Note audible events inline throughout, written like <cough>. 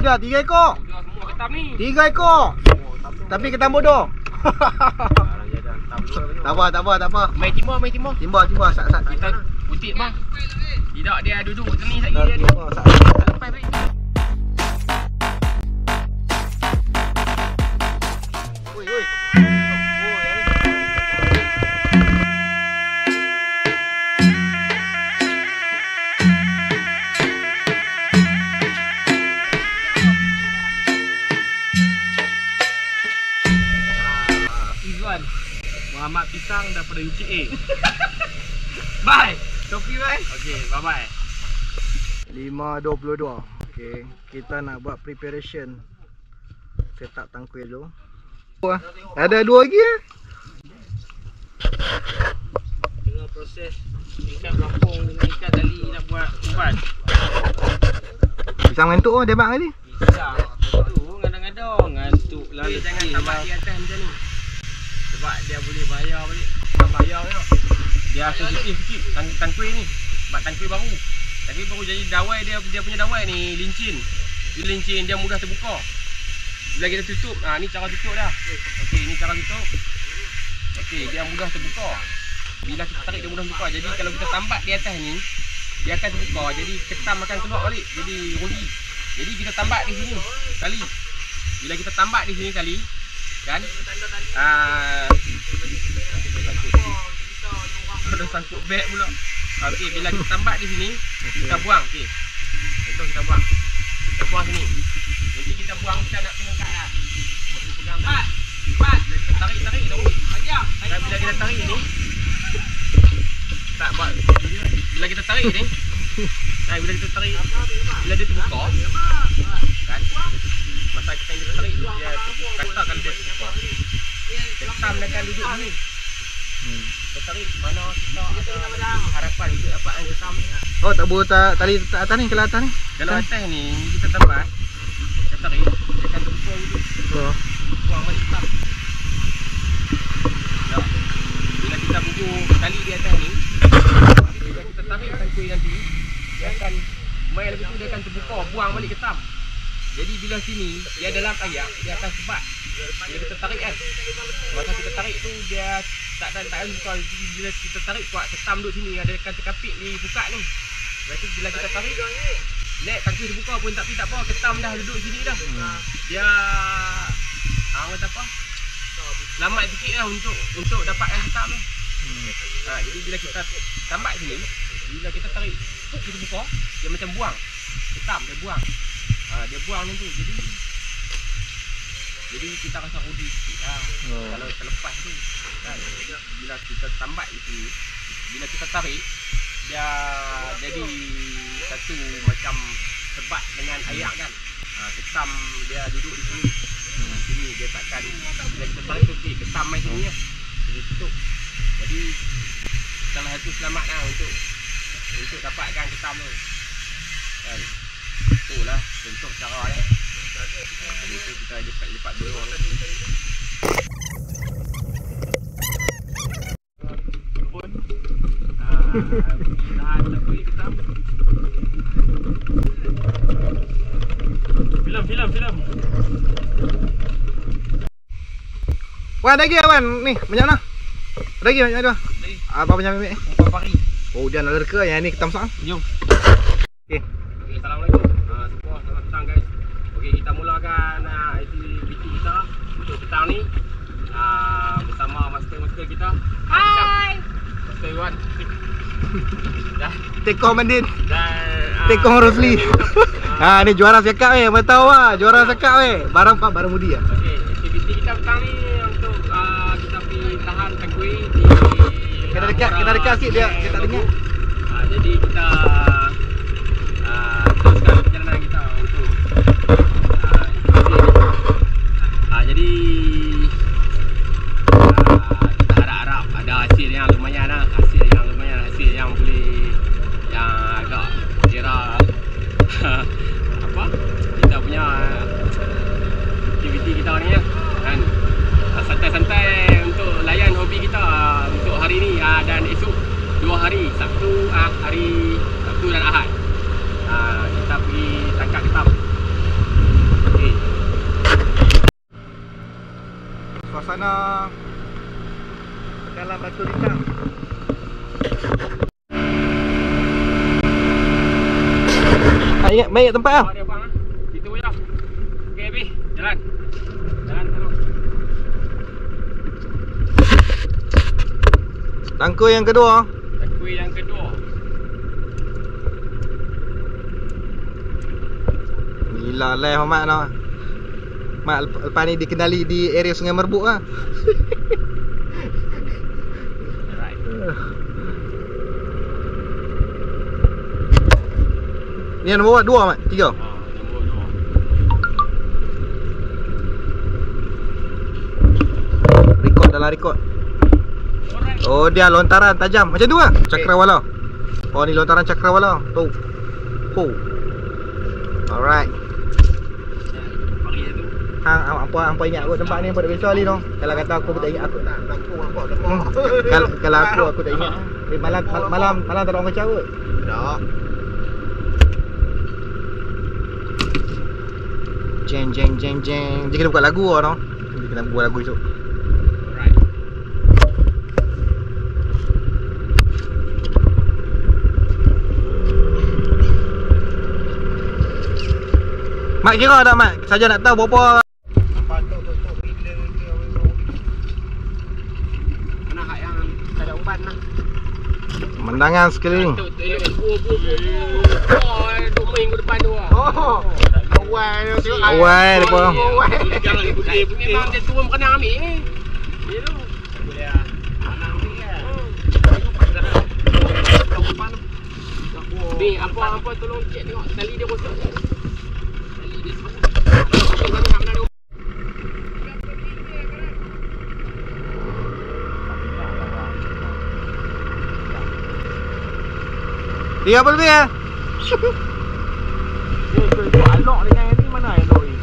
Sudah tiga ekor. Semua ketam ni. Tiga ekor. Tapi ketam bodoh. <laughs> Tak apa, tak apa, tak apa. Mai timah, mai timah. Timba, timba, sat, sat. Kita putih bang. Tidak dia duduk sini sekali dia. timba, sat. Tak lepas Pisang daripada UKA <laughs> Bye. Topi bye. Okay bye bye 5.22 Okay Kita nak buat preparation. Set up tangkuil dulu. Wah, Ada dua lagi eh? Tengah proses Ikat pelampung dengan ikat tali nak buat umpan. Pisang mengantuk oh, debak tadi? Pisang. Tu kadang-kadang ngantuk lah Jangan tambah di atas macam ni Sebab dia boleh bayar balik. Bukan bayar tau. Dia sensitif sikit tang tangkuil ni. Sebab tangkuil baru. Tangkuil baru jadi dawai dia dia punya dawai ni lincin. Dia lincin dia mudah terbuka. Bila kita tutup, ha, ni cara tutup dah. Okey ni cara tutup. Okey dia mudah terbuka. Bila kita tarik dia mudah terbuka. Jadi kalau kita tambat di atas ni Dia akan terbuka jadi ketam akan keluar balik. Jadi rugi. Jadi kita tambat di sini Tali Bila kita tambat di sini tali Kan? Ah, Ada sangkut beg pula. Okey bila kita tambat di sini Kita buang okey. Contoh kita buang. Kita buang sini. Nanti kita buang kita nak kena kat lah. Kita pegang Pat Pat Bila kita tarik-tarik tu Ajak Dan bila kita tarik ni Tak buat. Bila kita tarik ni Nah, <laughs> bila kita tarik Bila dia terbuka Kan Masa kita yang kita tarik tu Dia katakan dia terbuka Ketam dia akan duduk sini. Hmm. Kita tarik mana kita ada harapan untuk dapat yang ketam Oh tak boleh tak, tali tak atas ni Kalau atas ni? Kalau atas ni kita tempat Kita tarik Dia akan terbuka dulu. Oh. Buang balik Tak? Bila kita bujur tali di atas ni Bila kita tarik tangkui nanti Dia akan Main lebih tu dia akan terbuka Buang balik ketam Jadi bila sini Dia dalam ayak Dia akan sebat Bila kita tarik kan Masa kita tarik tu Dia tak tak tak buka bila kita tarik kuat ketam duduk sini ada akan terkapit di buka ni. Tu bila kita tarik Net tangki terbuka pun tapi tak apa ketam dah duduk sini dah. Dia ah kata apa? Selamat sikit lah untuk untuk dapatkan ketam tu. Ha, jadi bila kita tambat sini, bila kita tarik, puk kita buka, dia macam buang. Ketam dia buang. Ha, dia buang tu. Jadi jadi kita rasa rugi sikit lah. Oh. Kalau terlepas tu kan. Bila kita tambat sini, bila kita tarik, dia jadi satu macam sebat dengan ayak kan. Ha, ketam dia duduk di sini. Ha, sini dia takkan bila kita tarik tu okey, ketam main sini lah. Jadi tutup. Jadi salah satu selamat lah untuk untuk dapatkan ketam tu. Kan. Itulah contoh cara dia. Ha, itu kita lipat-lipat dulu tu. pun ah, tahan tapi ketam. Filem filem filem. Wan ada lagi Wan Ni banyak mana Ada lagi banyak ada Lagi Apa banyak ambil empat pari. Oh hujan nak reka Yang ni ketam sang Jom. Okey Okey, Assalamualaikum. Ah, semua selamat petang guys. Okey, kita mulakan uh, aktiviti kita untuk petang ni. Ah, bersama master-master kita. Hai. Master Iwan. Dah. Tekong Mandin Dan ah, Tekong Rosli Ha <laughs> ni juara sekap weh Mana tahu lah Juara sekap weh Barang pak barang mudi lah Okey, aktiviti kita petang ni untuk uh, kita pergi tahan tangkui di Kena dekat, kena dekat sikit dia- dia tak dengar. Uh, jadi kita dua hari Sabtu ah, hari Sabtu dan Ahad. Ah, kita pergi tangkap ketam okay. suasana dalam batu rincang Ah, ingat, main kat tempat lah. Ah? lah. Tangkul yang kedua. Gila lah Mak no. Mak lep- lepas ni dikenali di area Sungai Merbuk lah Alright. Ni yang nombor dua Mak? Tiga? Ha, nombor dua. Rekod dalam Alright. Oh dia lontaran tajam Macam tu lah Cakrawala Oh ni lontaran cakrawala Tu Oh Alright apa apa ingat aku tempat ni apa dah biasa Ali tu. Kalau kata aku tak ingat aku tak Tangkung nampak Hmm. kalau kalau aku aku tak ingat. Ni malam mal- malam malam tak ada orang kacau kot. Tak. Jeng jeng jeng jeng. Dia kena buka lagu lah tu. Dia kena buat lagu esok. Mak kira tak mak? Saja nak tahu berapa Nampak tu tu tu pergi bila dia Mana hak yang tak ada uban lah. Tu tu bu bu. Oh, duk minggu depan tu. Awal tu tengok. Awal depa. Putih. Memang dia turun kena ambil ni. Ya tu. Boleh ah. Kan? Ni apa apa tolong cek tengok tali dia rosak. Tali dia sebab. Tali nak menadu. Dia apa lebih ah? Alok dengan ni mana alok ni?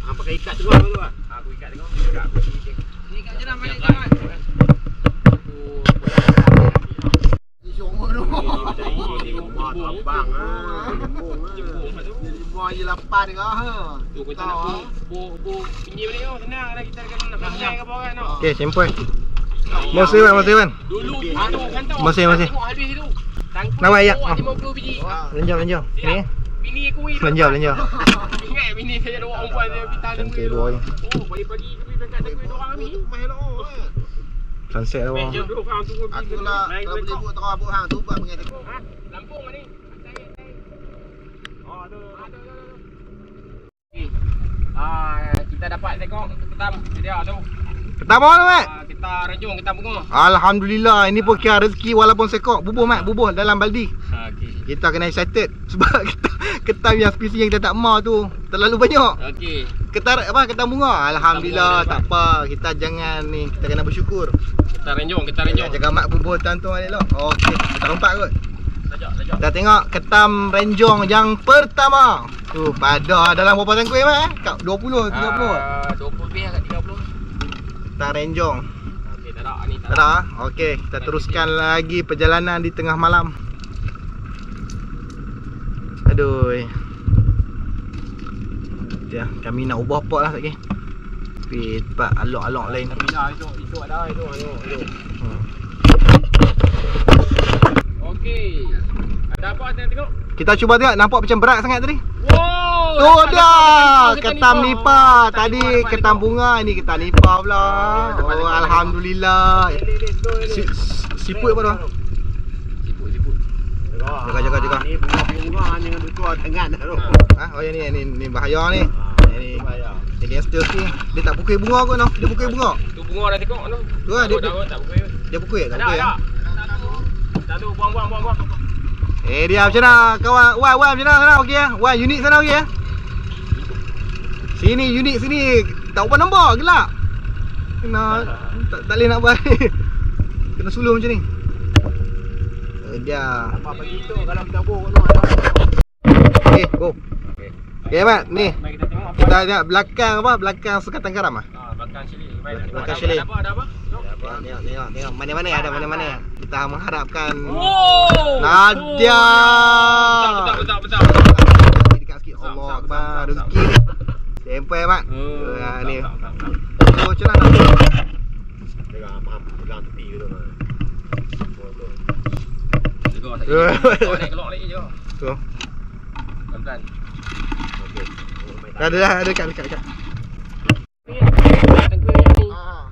Hang pakai ikat tu tu ah. Aku ikat tengok. Ikat aku ni. Ni ikat je dah balik jangan. Semua tu. Mat abang Buang je lapan ke ha. Tu kita nak bu bu bu pinjam balik oh senang dah kita akan nak pinjam ke apa kan. no. Okey, simple. Masih kan, masih kan. Dulu anu kan. Masih, masih. Tengok habis tu. Tangkap Nak buat ayak? bawa Ah. 50 biji. Lenjau, lenjau. Ni. Bini aku ni. Lenjau, lenjau. Ingat bini saya ada orang perempuan dia pitang Cantik dua ni. Oh, pagi-pagi kami berangkat dengan dua orang kami. Main elok. eh. Sunset dua orang tu Aku nak kalau boleh buat terang buat hang tu buat mengenai tekok. Ha? Lampung ni. Oh, tu. Ah, tu, tu, tu, tu. Ah, kita dapat tekok ketam dia tu. Pertama tu mat. Ah, kita ranjung kita bunga. Alhamdulillah ini pun kira rezeki walaupun sekok bubuh mat bubuh dalam baldi. Ha, okey. Kita kena excited <laughs> sebab ketam, ketam yang spesies yang kita tak mau tu terlalu banyak. Okey. Ketar apa ketam bunga. Alhamdulillah Ketam tak apa. Kita jangan ni kita kena bersyukur. Kita ranjung, kita ranjung. Jaga mak bubuh tantung elok. Okey, kita rompak kot. Dah tengok ketam renjong yang pertama. Tu pada dalam berapa tangkuih mat? Kat 20 30. Ah, 20 lebih lah kat 30. Ketam renjong. Okey, tak ada ni tak Tak ada? Okey, kita teruskan lagi perjalanan di tengah malam. Aduh. Ya, kami nak ubah pot lah lagi. Tapi tempat alok-alok lain. Tapi dah itu itu ada itu itu. itu. Hmm. Okey. Ada apa kita tengok? Kita cuba tengok nampak macam berat sangat tadi. Wow. Tu dia, dapat ketam nipa. Tadi ketam bunga, ni ketam nipa pula. Oh, dapat. alhamdulillah. Siput apa tu? Siput, siput. Jaga, jaga, jaga. Ni bunga-bunga ni dengan tu tangan tu. Ha, oh ni ni ni bahaya ni. Ni Bahaya. ni gangster ni. Dia tak pukul bunga kot noh. Dia pukul bunga. Tu bunga dah tengok tu. Tu lah, dia- Dah, dah, tak pukul. Dia pukul tak? Pukul ada. ya? Dah tu buang buang buang buang. Eh dia macam mana kawan? Wan Wan macam mana sana okey ah? Wan unit sana okey ah? Sini unit sini tak apa nombor gelap. Kena tak, tak boleh nak buat. <laughs> Kena suluh macam ni. Eh, dia. Apa begitu kalau tabur tu ada. Okey, go. Okey, Mat, ni. Kita tengok apa. Kita belakang apa? Belakang Sekatan Garam ah. Ha, belakang sini. Belakang chalet. Ada apa? Ada apa? Tengok, tengok, tengok, tengok. Mana-mana ada mana-mana. Kita mengharapkan Wow. Nadia. Betul, betul, betul, dekat sikit. Allah Akbar. Rezeki ni. Sampai mat. Ha ni. Oh, macam mana? Pegang faham pegang tepi gitu. Tegak tak Keluar naik keluar lagi je. Tu. Pelan-pelan. Ada dah, ada dekat dekat dekat. Ni, tengku yang ni. Ah.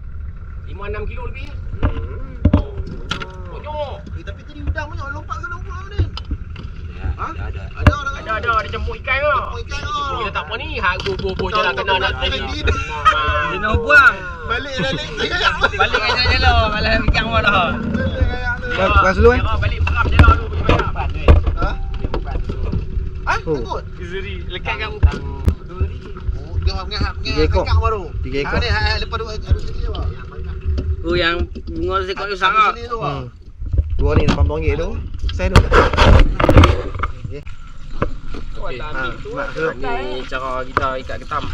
5-6 kilo lebih. Banyak. Eh, tapi tadi udang banyak lompat ke lompat ni. Ha? Ada, ada. Ada orang Ada, jemput ikan ke? Oh, ikan. Kita tak apa ni. Hak bobo je lah kena nak tadi. Buang. Balik balik. Balik kat sana je lah. Malah ikan dah. Dulu eh. Balik peram je lah. Pergi bayar. Ha? Ah, Oh. takut. Zuri. Lekat kat Oh, dia orang ngah baru. Tiga ekor. Ah, ni ah, lepas tu ada sini. Oh yang bunga sekot tu sangat. sini tu, Pak. Hmm. Dua ni RM80 tu. Saya tu. Okey. Ha, tu. Ni cara kita ikat ketam.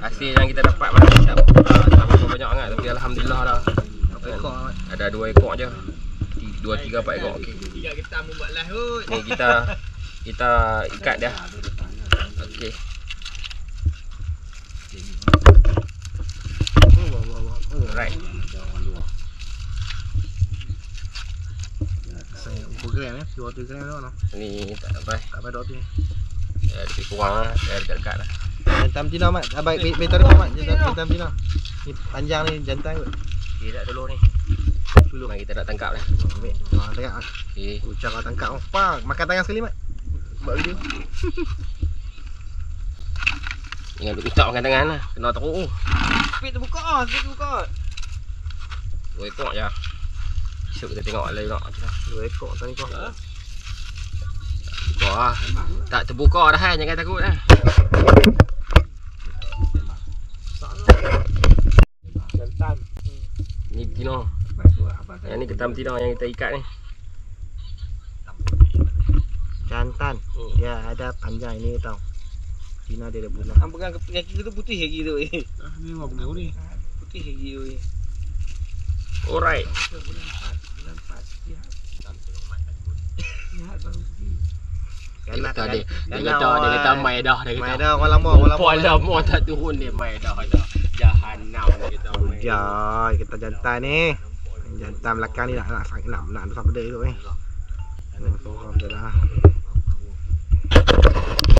Hasil yang kita dapat mana siap. Tak berapa banyak sangat tapi alhamdulillah dah. Ekor? Ada dua ekor je. Dua, tiga, empat ekor. Okey. Tiga kita buat lah kot. Ni kita kita ikat dia. Okey. Oh, wah, wah, wah. Oh, Alright. Saya eh. 200 gram tu. no. Ni tak apa. Tak apa 200. Ya, lebih kurang lah. Dia dekat-dekat lah. Jantan betina mat. Abai betul kau mat. Jantan betina. Ni panjang ni jantan kot. Okey, tak dulu ni. Dulu mari kita nak tangkap dah. Ambil. Ha, tengok. Okey. Oh, cara tangkap oh. Pak, makan tangan sekali mat. Buat video. <laughs> Ingat duk ucap makan tangan lah. Kena teruk. Oh. Speed terbuka ah, speed terbuka. Dua ekor je. Esok kita tengok lain nak. Dua ekor tadi kau. Buka lah. Tak terbuka dah kan. Jangan takut lah. Jantan. Ni betina. Yang ni ketam betina yang kita ikat ni. Jantan. Dia ada panjang ini tau. Betina dia ada bulat. Hang pegang kaki kaki tu putih lagi tu. eh. Ni mau pegang ni. Putih lagi tu. eh. Alright. Dia kata dia, dia kata dia kata mai dah dia Mai kata. dah orang lama orang lama. Lama tak turun dia mai dah dah. Jahanam dia kata mai. Jai, kita jantan ni. Jantan belakang ni nak nak nak nak, sampai dia tu eh. Nak sorang dia dah.